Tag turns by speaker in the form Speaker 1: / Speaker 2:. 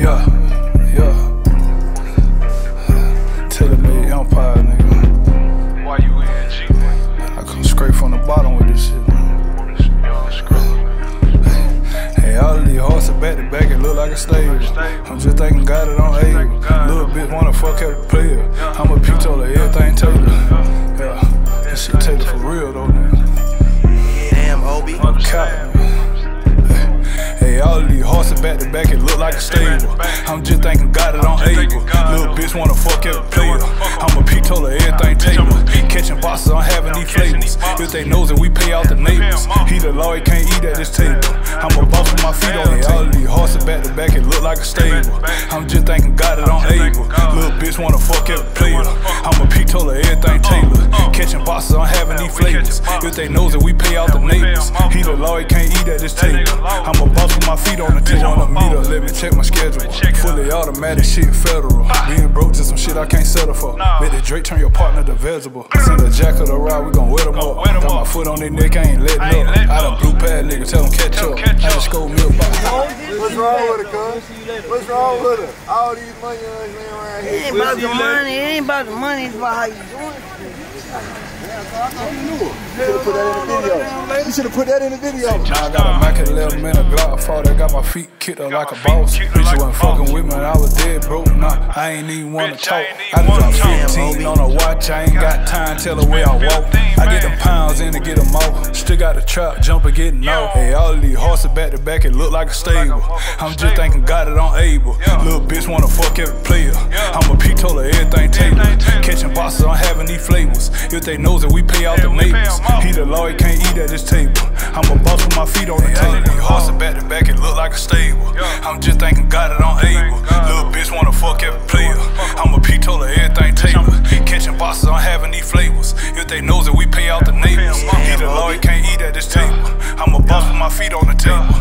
Speaker 1: Yeah, yeah. Telemade Empire, nigga.
Speaker 2: Why you in G, nigga?
Speaker 1: I come straight from the bottom with this shit.
Speaker 2: Young scrub.
Speaker 1: Hey, all of these horses back to back, it look like a stable. I'm just thinking got it on able. Little bitch wanna fuck every player. I'm a P-Tola, everything Taylor. Yeah, this shit Taylor for real though, nigga.
Speaker 3: Damn, Obi.
Speaker 1: Cap. Of horses back to back, it look like a stable. I'm just thinking got it on able. Little bitch wanna fuck every player. I'm a P-Tola, everything Taylor. Catching bosses, I'm having these flavors. If they knows that we pay out the neighbors. He the law, he can't eat at this table. I'm a boss with my feet on it. All of these horses back to back, it look like a stable. I'm just thinking got it on able. Little bitch wanna fuck every player. I'm a P-Tola, everything Taylor. Catching bosses, I'm having these flavors. If they knows that we pay out the neighbors. He the law, he can't eat at this table. I'm a boss with my feet on the table. On the meter, let me check my schedule. Fully automatic shit, federal. Being broke to some shit I can't settle for. Bet the Drake turn your partner to visible. Send a jacket to ride, we gon' wet them up. Got my foot on their neck, I ain't letting up.
Speaker 2: letting
Speaker 1: I done blue pad nigga, tell them catch
Speaker 2: Tell
Speaker 1: up.
Speaker 2: 'em catch
Speaker 1: I just
Speaker 2: up.
Speaker 1: scold me about
Speaker 4: What's wrong with it, cuz? What's wrong with it? All these money laying around
Speaker 5: It
Speaker 4: here.
Speaker 5: ain't about the money. It ain't about the money. It's about how you doing
Speaker 4: You should have put that in the video. You should have put that in the video.
Speaker 1: I got a Mac at 11 minute Glock 40, got my feet kicked up like a boss. Bitch, you wasn't fucking with me, I was dead broke. Nah, I ain't even wanna talk. I dropped
Speaker 2: talk.
Speaker 1: 15 on a watch, I ain't got time, tell the way I walk. I get the pounds in to get them off. Still got the trap, jumping, getting off. Hey, all of these horses back to back, it look like a stable. I'm just thinking, got it on able. Little bitch wanna fuck every player. I'm a P-Tola, everything Taylor. Catching bosses, I'm having these flavors. If they knows that we pay out the neighbors. He the law, he can't eat at this table. I'm a boss with my feet on the table. These horses back to back, it look like a stable. I'm just thinking, got it on able. Little bitch wanna fuck every player. I'm a P-Tola, everything Taylor. Catching bosses, I'm having these flavors. If they knows that we pay out the neighbors. He the law, he can't eat at this table. I'm a boss with my feet on the table.